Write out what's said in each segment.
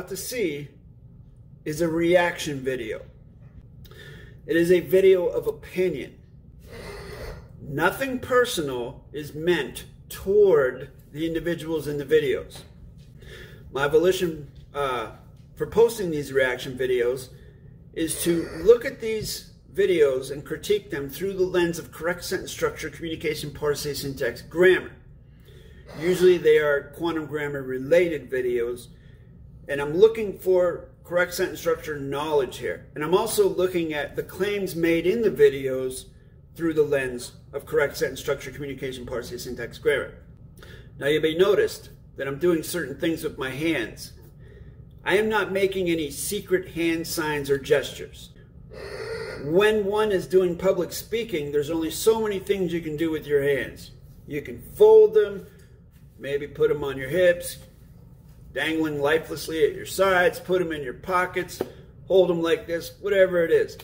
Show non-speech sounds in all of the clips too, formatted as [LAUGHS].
About to see is a reaction video. It is a video of opinion. Nothing personal is meant toward the individuals in the videos. My volition uh, for posting these reaction videos is to look at these videos and critique them through the lens of correct sentence structure, communication, parsing, syntax, grammar. Usually they are quantum grammar related videos, and I'm looking for correct sentence structure knowledge here. And I'm also looking at the claims made in the videos through the lens of correct sentence structure, communication, parsing, syntax, grammar. Now you may notice that I'm doing certain things with my hands. I am not making any secret hand signs or gestures. When one is doing public speaking, there's only so many things you can do with your hands. You can fold them, maybe put them on your hips, dangling lifelessly at your sides, put them in your pockets, hold them like this, whatever it is.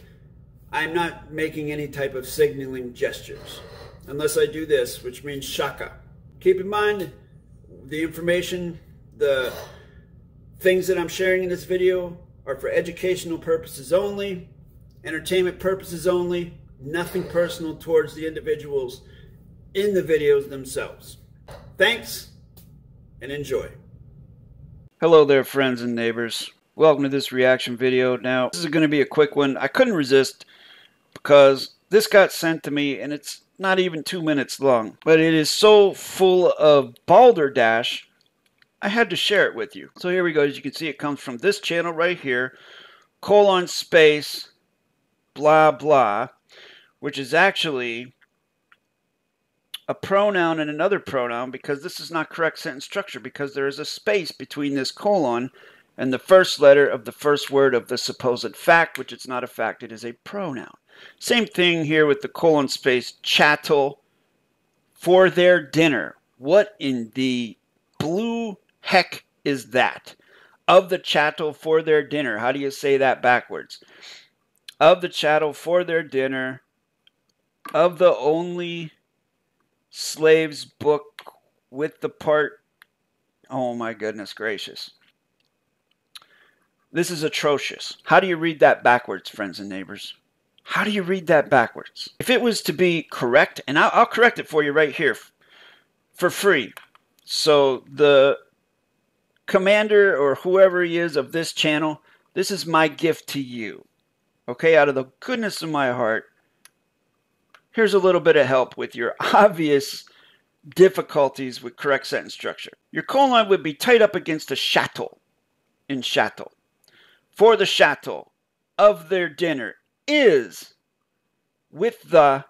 I'm not making any type of signaling gestures unless I do this, which means shaka. Keep in mind the information, the things that I'm sharing in this video are for educational purposes only, entertainment purposes only, nothing personal towards the individuals in the videos themselves. Thanks and enjoy. Hello there, friends and neighbors. Welcome to this reaction video. Now, this is going to be a quick one. I couldn't resist because this got sent to me and it's not even two minutes long. But it is so full of balderdash, I had to share it with you. So here we go. As you can see, it comes from this channel right here, colon space, blah, blah, which is actually a pronoun and another pronoun because this is not correct sentence structure because there is a space between this colon and the first letter of the first word of the supposed fact, which it's not a fact, it is a pronoun. Same thing here with the colon space, chattel for their dinner. What in the blue heck is that? Of the chattel for their dinner. How do you say that backwards? Of the chattel for their dinner. Of the only slaves book with the part. Oh my goodness gracious. This is atrocious. How do you read that backwards, friends and neighbors? How do you read that backwards? If it was to be correct, and I'll, I'll correct it for you right here for free. So the commander or whoever he is of this channel, this is my gift to you. Okay, out of the goodness of my heart, here's a little bit of help with your [LAUGHS] obvious difficulties with correct sentence structure. Your colon would be tight up against a chattel in chattel. For the chattel of their dinner is with the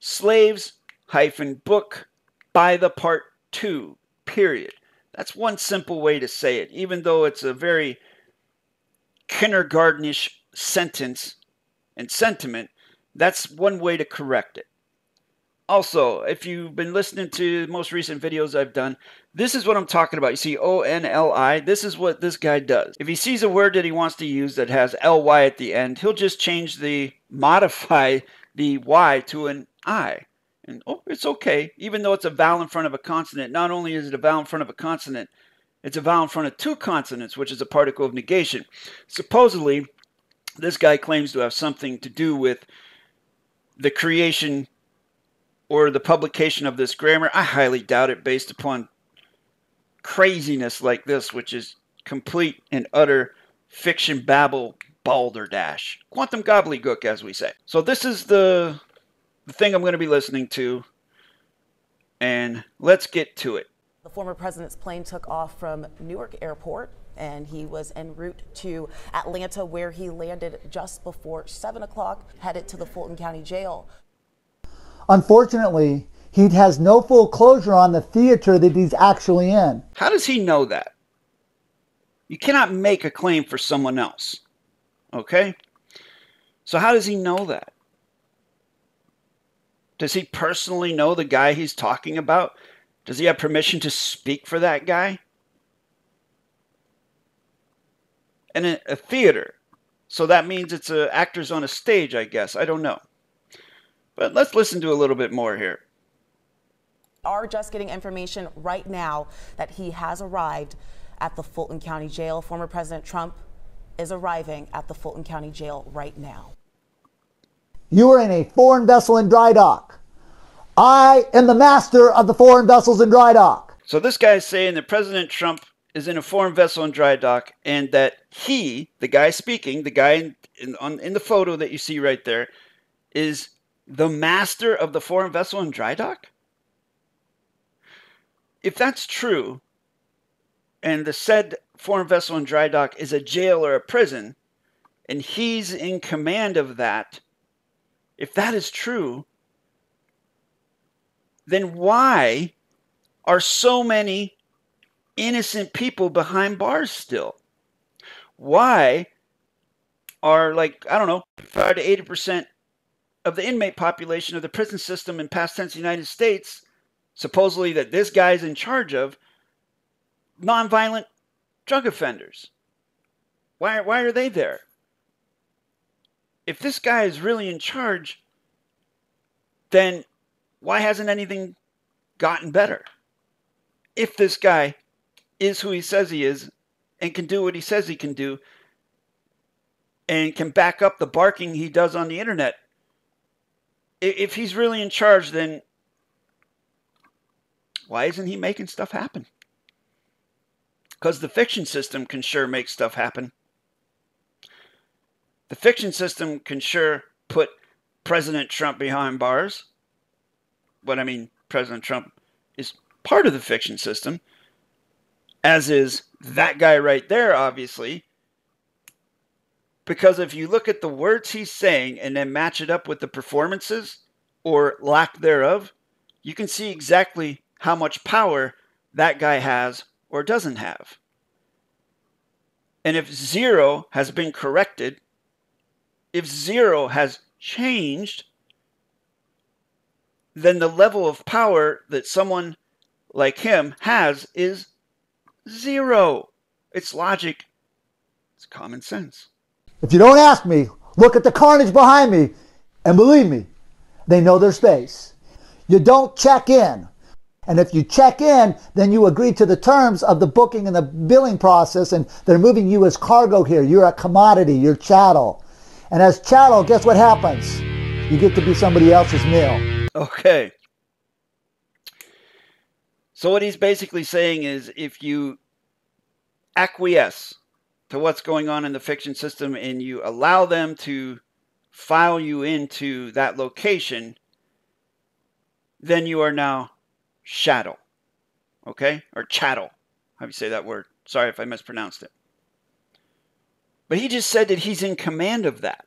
slaves hyphen book by the part two, period. That's one simple way to say it, even though it's a very kindergartenish sentence and sentiment. That's one way to correct it. Also, if you've been listening to the most recent videos I've done, this is what I'm talking about. You see O-N-L-I, this is what this guy does. If he sees a word that he wants to use that has L-Y at the end, he'll just change the, [LAUGHS] modify the Y to an I. And oh, it's okay. Even though it's a vowel in front of a consonant, not only is it a vowel in front of a consonant, it's a vowel in front of two consonants, which is a particle of negation. Supposedly, this guy claims to have something to do with the creation or the publication of this grammar, I highly doubt it based upon craziness like this, which is complete and utter fiction babble balderdash. Quantum gobbledygook, as we say. So this is the, the thing I'm going to be listening to, and let's get to it. The former president's plane took off from Newark Airport and he was en route to Atlanta where he landed just before 7 o'clock, headed to the Fulton County Jail. Unfortunately, he has no full closure on the theater that he's actually in. How does he know that? You cannot make a claim for someone else. Okay? So, how does he know that? Does he personally know the guy he's talking about? Does he have permission to speak for that guy? And a, a theater. So that means it's a, actors on a stage, I guess. I don't know. But let's listen to a little bit more here. are just getting information right now that he has arrived at the Fulton County Jail. Former President Trump is arriving at the Fulton County Jail right now. You are in a foreign vessel in dry dock. I am the master of the foreign vessels in dry dock. So this guy is saying that President Trump is in a foreign vessel in dry dock and that he, the guy speaking, the guy in, in, on, in the photo that you see right there, is the master of the foreign vessel in dry dock? If that's true, and the said foreign vessel in dry dock is a jail or a prison, and he's in command of that, if that is true, then why are so many innocent people behind bars still? Why are like, I don't know, 5 to 80% of the inmate population of the prison system in past tense United States, supposedly that this guy's in charge of, nonviolent drug offenders? Why, why are they there? If this guy is really in charge, then why hasn't anything gotten better? If this guy is who he says he is and can do what he says he can do and can back up the barking he does on the internet, if he's really in charge, then why isn't he making stuff happen? Because the fiction system can sure make stuff happen. The fiction system can sure put President Trump behind bars. But I mean, President Trump is part of the fiction system, as is that guy right there, obviously. Because if you look at the words he's saying and then match it up with the performances or lack thereof, you can see exactly how much power that guy has or doesn't have. And if zero has been corrected, if zero has changed, then the level of power that someone like him has is zero. It's logic, it's common sense. If you don't ask me, look at the carnage behind me, and believe me, they know their space. You don't check in. And if you check in, then you agree to the terms of the booking and the billing process, and they're moving you as cargo here. You're a commodity, you're chattel. And as chattel, guess what happens? You get to be somebody else's meal. Okay. So, what he's basically saying is if you acquiesce to what's going on in the fiction system and you allow them to file you into that location, then you are now shadow. Okay? Or chattel. How do you say that word? Sorry if I mispronounced it. But he just said that he's in command of that.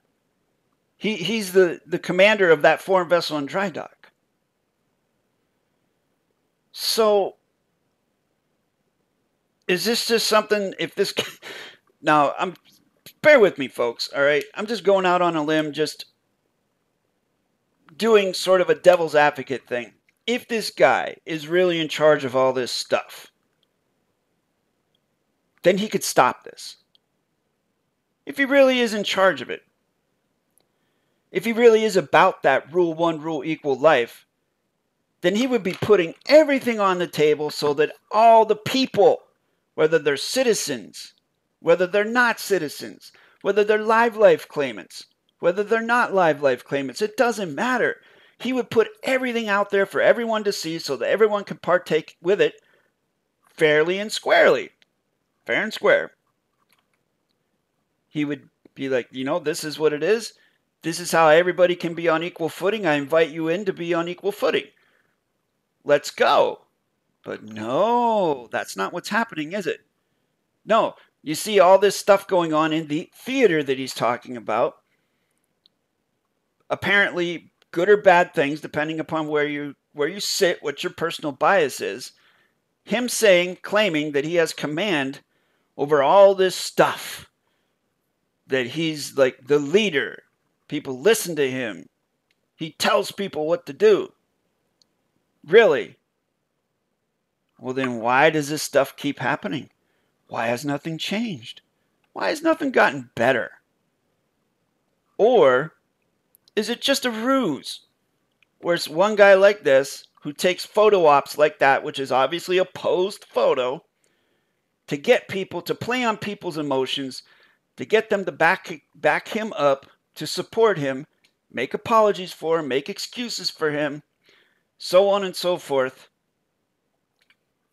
He, he's the, the commander of that foreign vessel in dry dock. So, is this just something, if this. [LAUGHS] Now, I'm. Bear with me, folks, all right? I'm just going out on a limb, just doing sort of a devil's advocate thing if this guy is really in charge of all this stuff, then he could stop this. If he really is in charge of it, if he really is about that rule one, rule equal life, then he would be putting everything on the table so that all the people, whether they're citizens, whether they're not citizens, whether they're live life claimants, whether they're not live life claimants, it doesn't matter. He would put everything out there for everyone to see so that everyone can partake with it fairly and squarely. Fair and square. He would be like, you know, this is what it is. This is how everybody can be on equal footing. I invite you in to be on equal footing. Let's go. But no, that's not what's happening, is it? No, you see all this stuff going on in the theater that he's talking about. Apparently, good or bad things depending upon where you where you sit, what your personal bias is. Him saying, claiming that he has command over all this stuff, that he's like the leader. People listen to him. He tells people what to do. Really? Well, then why does this stuff keep happening? Why has nothing changed? Why has nothing gotten better? Or is it just a ruse? Where it's one guy like this who takes photo ops like that, which is obviously a posed photo, to get people to play on people's emotions, to get them to back back him up, to support him, make apologies for him, make excuses for him, so on and so forth,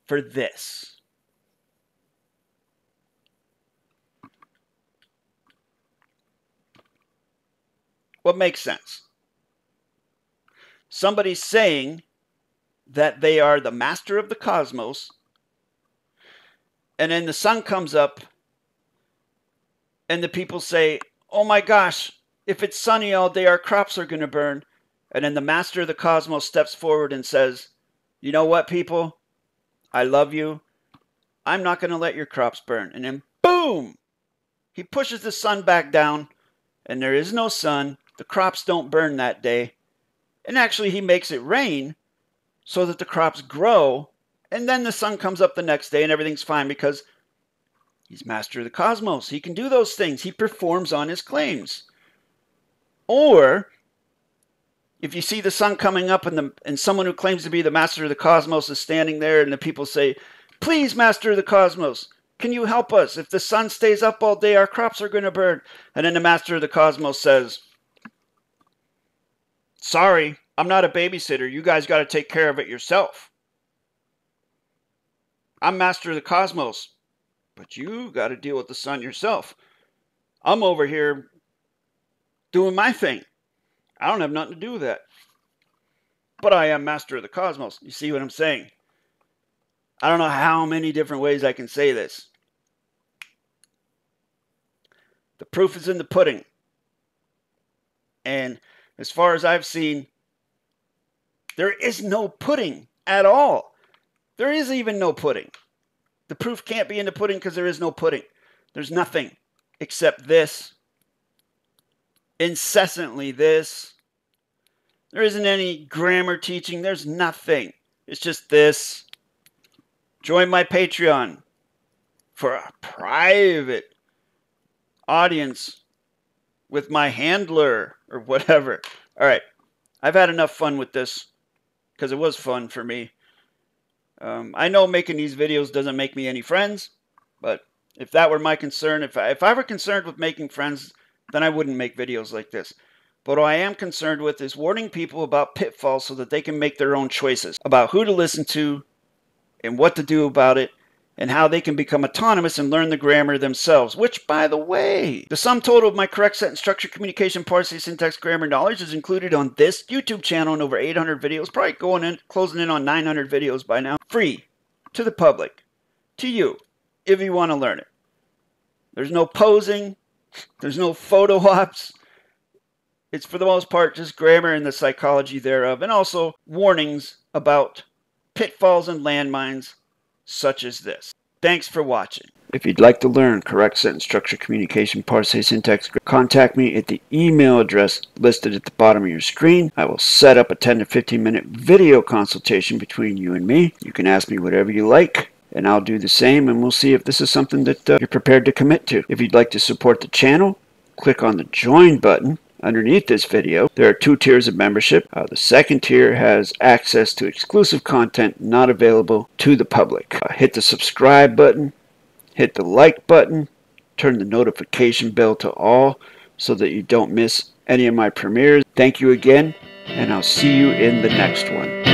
for this. What makes sense? Somebody's saying that they are the master of the cosmos, and then the sun comes up, and the people say, Oh my gosh, if it's sunny all day, our crops are going to burn. And then the master of the cosmos steps forward and says, You know what, people? I love you. I'm not going to let your crops burn. And then, boom! He pushes the sun back down, and there is no sun. The crops don't burn that day. And actually, he makes it rain so that the crops grow. And then the sun comes up the next day, and everything's fine because he's master of the cosmos. He can do those things, he performs on his claims. Or if you see the sun coming up and the and someone who claims to be the master of the cosmos is standing there and the people say, "Please, master of the cosmos, can you help us? If the sun stays up all day, our crops are going to burn." And then the master of the cosmos says, "Sorry, I'm not a babysitter. You guys got to take care of it yourself. I'm master of the cosmos, but you got to deal with the sun yourself. I'm over here doing my thing. I don't have nothing to do with that. But I am master of the cosmos. You see what I'm saying? I don't know how many different ways I can say this. The proof is in the pudding. And as far as I've seen, there is no pudding at all. There is even no pudding. The proof can't be in the pudding because there is no pudding. There's nothing except this incessantly this. There isn't any grammar teaching. There's nothing. It's just this. Join my Patreon for a private audience with my handler or whatever. All right. I've had enough fun with this because it was fun for me. Um, I know making these videos doesn't make me any friends, but if that were my concern, if I, if I were concerned with making friends, then I wouldn't make videos like this. But what I am concerned with is warning people about pitfalls so that they can make their own choices about who to listen to and what to do about it and how they can become autonomous and learn the grammar themselves. Which, by the way, the sum total of my correct sentence structure, communication, parsing, syntax, grammar knowledge is included on this YouTube channel in over 800 videos, probably going in, closing in on 900 videos by now. Free to the public, to you, if you want to learn it. There's no posing, there's no photo [LAUGHS] ops. It's for the most part just grammar and the psychology thereof, and also warnings about pitfalls and landmines such as this. Thanks for watching. If you'd like to learn correct sentence structure, communication, parse, syntax, contact me at the email address listed at the bottom of your screen. I will set up a 10 to 15 minute video consultation between you and me. You can ask me whatever you like and I'll do the same and we'll see if this is something that uh, you're prepared to commit to. If you'd like to support the channel, click on the join button underneath this video. There are two tiers of membership. Uh, the second tier has access to exclusive content not available to the public. Uh, hit the subscribe button, hit the like button, turn the notification bell to all so that you don't miss any of my premieres. Thank you again, and I'll see you in the next one.